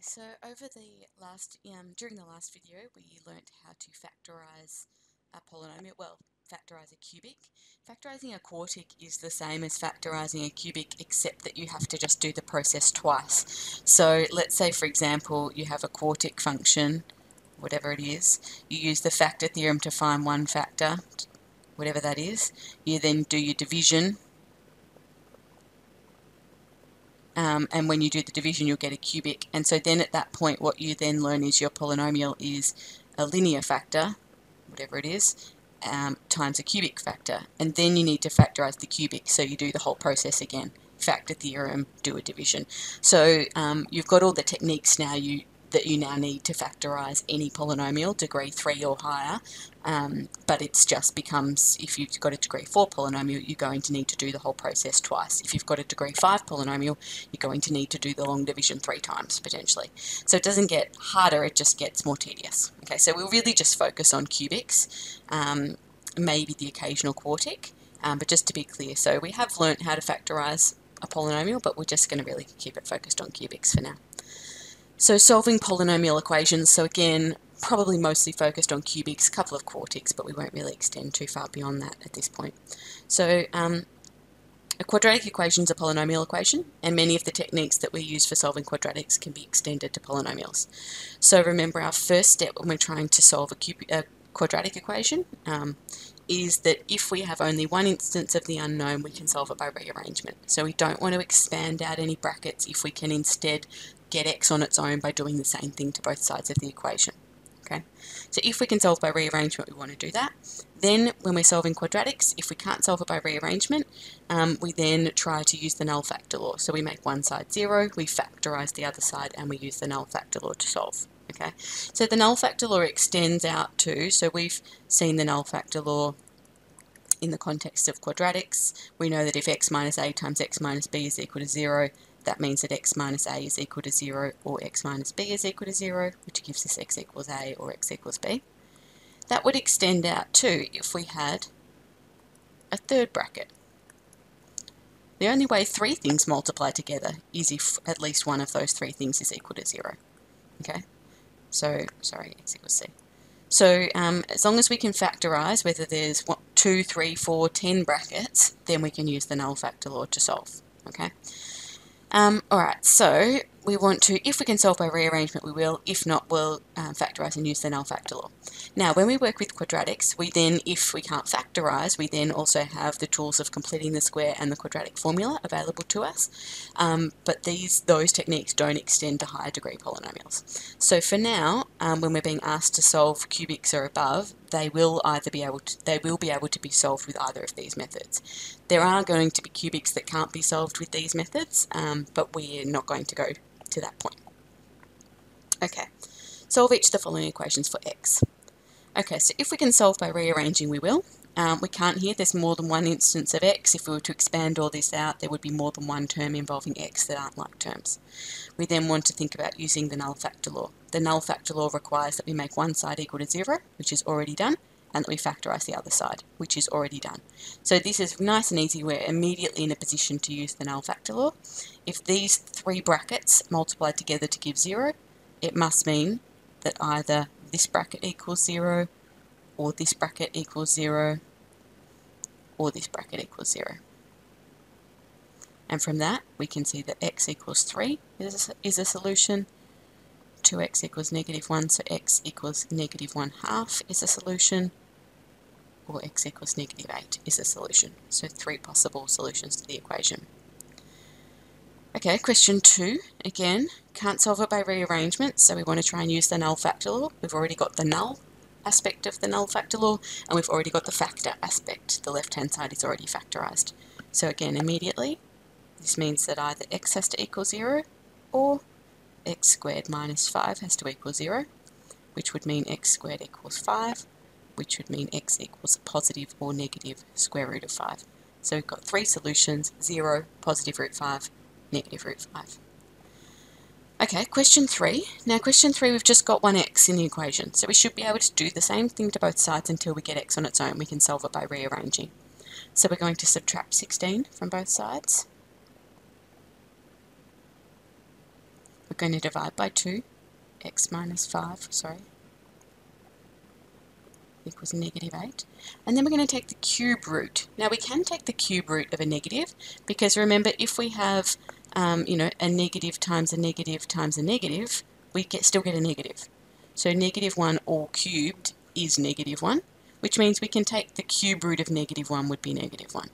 Okay, so over the last, um, during the last video, we learnt how to factorize a polynomial, well, factorize a cubic. Factorizing a quartic is the same as factorizing a cubic, except that you have to just do the process twice. So let's say, for example, you have a quartic function, whatever it is. You use the factor theorem to find one factor, whatever that is. You then do your division um, and when you do the division you'll get a cubic. And so then at that point what you then learn is your polynomial is a linear factor whatever it is um, times a cubic factor. And then you need to factorize the cubic so you do the whole process again. Factor theorem do a division. So um, you've got all the techniques now. You that you now need to factorize any polynomial, degree 3 or higher, um, but it's just becomes, if you've got a degree 4 polynomial, you're going to need to do the whole process twice. If you've got a degree 5 polynomial, you're going to need to do the long division three times, potentially. So it doesn't get harder, it just gets more tedious. Okay, so we'll really just focus on cubics, um, maybe the occasional quartic, um, but just to be clear, so we have learnt how to factorize a polynomial, but we're just going to really keep it focused on cubics for now. So solving polynomial equations, so again, probably mostly focused on cubics, a couple of quartics, but we won't really extend too far beyond that at this point. So um, a quadratic equation is a polynomial equation, and many of the techniques that we use for solving quadratics can be extended to polynomials. So remember our first step when we're trying to solve a, a quadratic equation um, is that if we have only one instance of the unknown, we can solve it by rearrangement. So we don't want to expand out any brackets if we can instead get x on its own by doing the same thing to both sides of the equation. Okay, so if we can solve by rearrangement, we want to do that. Then, when we're solving quadratics, if we can't solve it by rearrangement, um, we then try to use the null factor law. So we make one side zero, we factorize the other side, and we use the null factor law to solve. Okay, so the null factor law extends out to, so we've seen the null factor law in the context of quadratics. We know that if x minus a times x minus b is equal to 0, that means that x minus a is equal to 0 or x minus b is equal to 0, which gives us x equals a or x equals b. That would extend out too if we had a third bracket. The only way three things multiply together is if at least one of those three things is equal to 0. Okay, so, sorry, x equals c. So um, as long as we can factorize whether there's one, two, three, four, ten brackets, then we can use the null factor law to solve. Okay. Um, Alright, so we want to, if we can solve by rearrangement, we will. If not, we'll um, factorize and use the null factor law. Now, when we work with quadratics, we then, if we can't factorize, we then also have the tools of completing the square and the quadratic formula available to us. Um, but these, those techniques don't extend to higher degree polynomials. So for now, um, when we're being asked to solve cubics or above, they will either be able to, they will be able to be solved with either of these methods. There are going to be cubics that can't be solved with these methods, um, but we're not going to go to that point. Okay, solve each of the following equations for x. Okay, so if we can solve by rearranging, we will. Um, we can't here, there's more than one instance of x. If we were to expand all this out, there would be more than one term involving x that aren't like terms. We then want to think about using the null factor law. The null factor law requires that we make one side equal to 0, which is already done, and that we factorise the other side, which is already done. So this is nice and easy. We're immediately in a position to use the null factor law. If these three brackets multiply together to give 0, it must mean that either this bracket equals 0, or this bracket equals 0, or this bracket equals 0. And from that, we can see that x equals 3 is a, is a solution, 2x equals negative 1, so x equals negative 1 half is a solution, or x equals negative 8 is a solution. So three possible solutions to the equation. Okay, question 2, again, can't solve it by rearrangement, so we want to try and use the null factor law. We've already got the null aspect of the null factor law, and we've already got the factor aspect. The left-hand side is already factorized. So again, immediately, this means that either x has to equal 0, or x squared minus 5 has to equal 0, which would mean x squared equals 5, which would mean x equals a positive or negative square root of 5. So we've got three solutions, 0, positive root 5, negative root 5. Okay, question 3. Now question 3 we've just got one x in the equation, so we should be able to do the same thing to both sides until we get x on its own. We can solve it by rearranging. So we're going to subtract 16 from both sides. Going to divide by 2, x minus 5, sorry, equals negative 8. And then we're going to take the cube root. Now we can take the cube root of a negative because remember if we have um, you know a negative times a negative times a negative, we get still get a negative. So negative 1 all cubed is negative 1, which means we can take the cube root of negative 1 would be negative 1.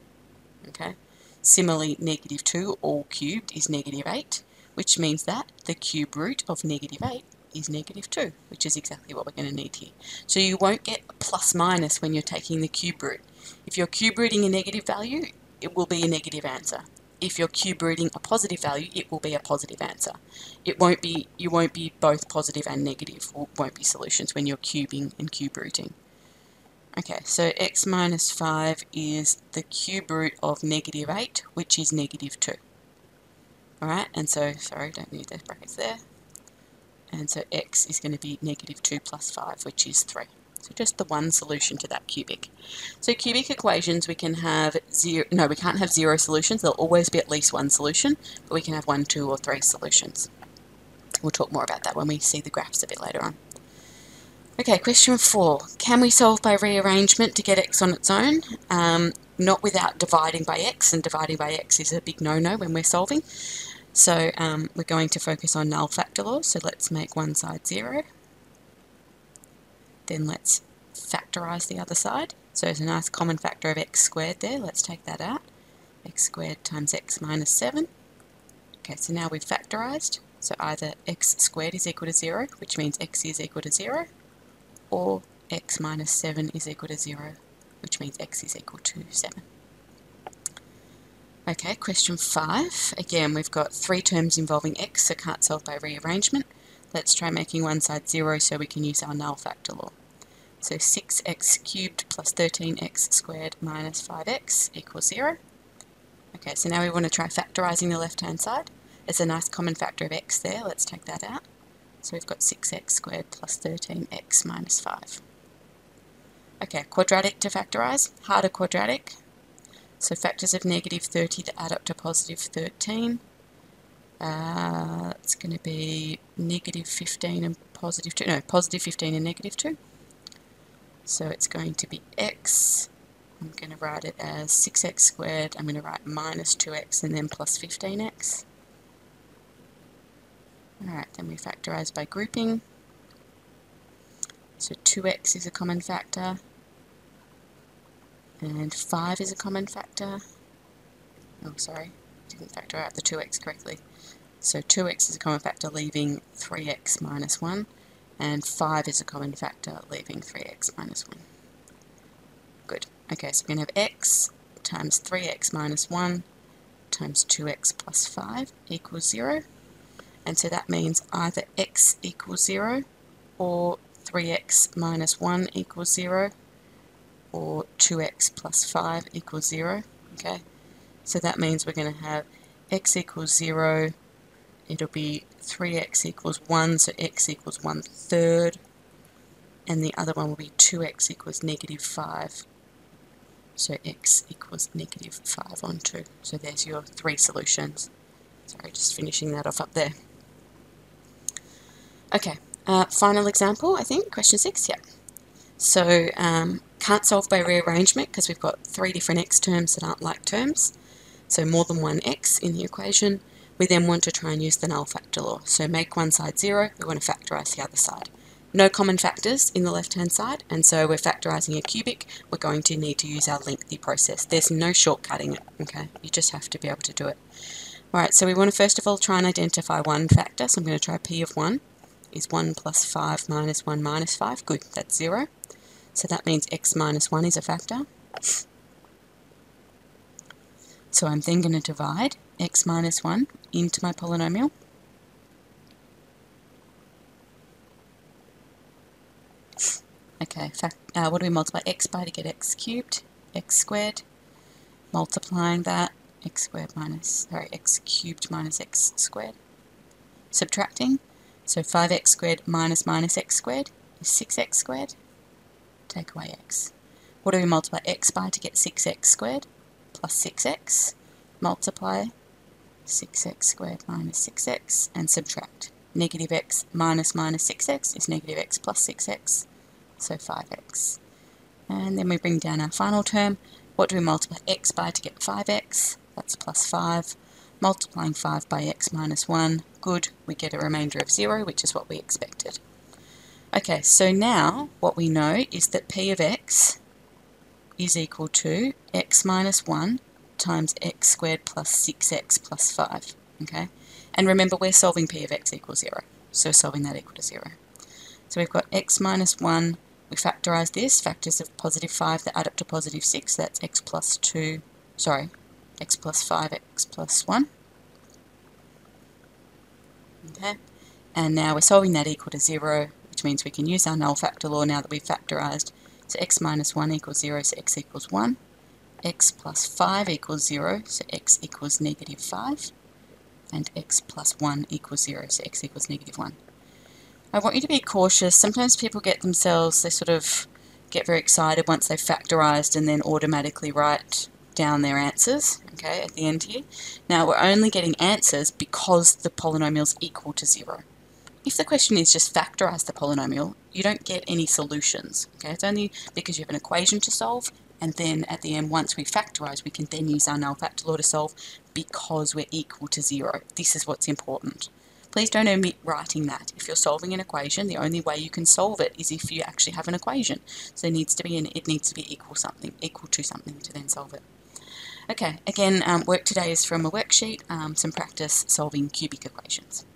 Okay. Similarly, negative 2 all cubed is negative 8, which means that the cube root of negative 8 is negative 2, which is exactly what we're going to need here. So you won't get a plus minus when you're taking the cube root. If you're cube rooting a negative value, it will be a negative answer. If you're cube rooting a positive value, it will be a positive answer. It won't be, you won't be both positive and negative, won't be solutions when you're cubing and cube rooting. Okay, so x minus 5 is the cube root of negative 8, which is negative 2. Alright, and so, sorry, don't need those brackets there and so x is going to be negative 2 plus 5, which is 3. So just the one solution to that cubic. So cubic equations, we can have zero, no, we can't have zero solutions. There'll always be at least one solution, but we can have one, two, or three solutions. We'll talk more about that when we see the graphs a bit later on. Okay, question four. Can we solve by rearrangement to get x on its own? Um, not without dividing by x, and dividing by x is a big no-no when we're solving. So um, we're going to focus on null factor law, so let's make one side 0. Then let's factorise the other side. So there's a nice common factor of x squared there, let's take that out. x squared times x minus 7. Okay, so now we've factorised, so either x squared is equal to 0, which means x is equal to 0, or x minus 7 is equal to 0, which means x is equal to 7. Okay, question 5. Again, we've got three terms involving x, so can't solve by rearrangement. Let's try making one side 0 so we can use our null factor law. So 6x cubed plus 13x squared minus 5x equals 0. Okay, so now we want to try factorising the left-hand side. There's a nice common factor of x there. Let's take that out. So we've got 6x squared plus 13x minus 5. Okay, quadratic to factorise. Harder quadratic. So factors of negative 30 that add up to positive 13. Uh, it's going to be negative 15 and positive 2. No, positive 15 and negative 2. So it's going to be x. I'm going to write it as 6x squared. I'm going to write minus 2x and then plus 15x. Alright, then we factorise by grouping. So 2x is a common factor and 5 is a common factor. Oh, sorry, didn't factor out the 2x correctly. So 2x is a common factor, leaving 3x minus 1, and 5 is a common factor, leaving 3x minus 1. Good. Okay, so we're going to have x times 3x minus 1 times 2x plus 5 equals 0. And so that means either x equals 0 or 3x minus 1 equals 0 or 2x plus 5 equals 0. Okay, so that means we're going to have x equals 0, it'll be 3x equals 1, so x equals 1 third, and the other one will be 2x equals negative 5, so x equals negative 5 on 2. So there's your three solutions. Sorry, just finishing that off up there. Okay, uh, final example, I think, question 6, yeah. So um, can't solve by rearrangement because we've got three different x terms that aren't like terms. So more than one x in the equation. We then want to try and use the null factor law. So make one side 0, we want to factorise the other side. No common factors in the left-hand side, and so we're factorising a cubic. We're going to need to use our lengthy process. There's no shortcutting it, okay? You just have to be able to do it. Alright, so we want to first of all try and identify one factor. So I'm going to try p of 1 is 1 plus 5 minus 1 minus 5. Good, that's 0. So that means x minus 1 is a factor. So I'm then going to divide x minus 1 into my polynomial. Okay, fact, uh, what do we multiply x by to get x cubed? x squared. Multiplying that, x squared minus, sorry, x cubed minus x squared. Subtracting, so 5x squared minus minus x squared is 6x squared take away x. What do we multiply x by to get 6x squared? Plus 6x. Multiply 6x squared minus 6x and subtract. negative x minus minus 6x is negative x plus 6x, so 5x. And then we bring down our final term. What do we multiply x by to get 5x? That's plus 5. Multiplying 5 by x minus 1, good, we get a remainder of 0, which is what we expected. Okay, so now what we know is that p of x is equal to x minus 1 times x squared plus 6x plus 5. Okay, and remember we're solving p of x equals 0, so solving that equal to 0. So we've got x minus 1, we factorise this, factors of positive 5 that add up to positive 6, that's x plus 2, sorry, x plus 5, x plus 1. Okay, and now we're solving that equal to 0, which means we can use our null factor law now that we've factorised. So x minus 1 equals 0, so x equals 1 x plus 5 equals 0, so x equals negative 5, and x plus 1 equals 0, so x equals negative 1. I want you to be cautious. Sometimes people get themselves, they sort of get very excited once they've factorized and then automatically write down their answers, okay, at the end here. Now, we're only getting answers because the polynomial is equal to 0. If the question is just factorize the polynomial, you don't get any solutions, okay? It's only because you have an equation to solve and then at the end, once we factorize, we can then use our null factor law to solve because we're equal to zero. This is what's important. Please don't omit writing that. If you're solving an equation, the only way you can solve it is if you actually have an equation. So it needs to be an, it needs to be equal something, equal to something to then solve it. Okay, again, um, work today is from a worksheet, um, some practice solving cubic equations.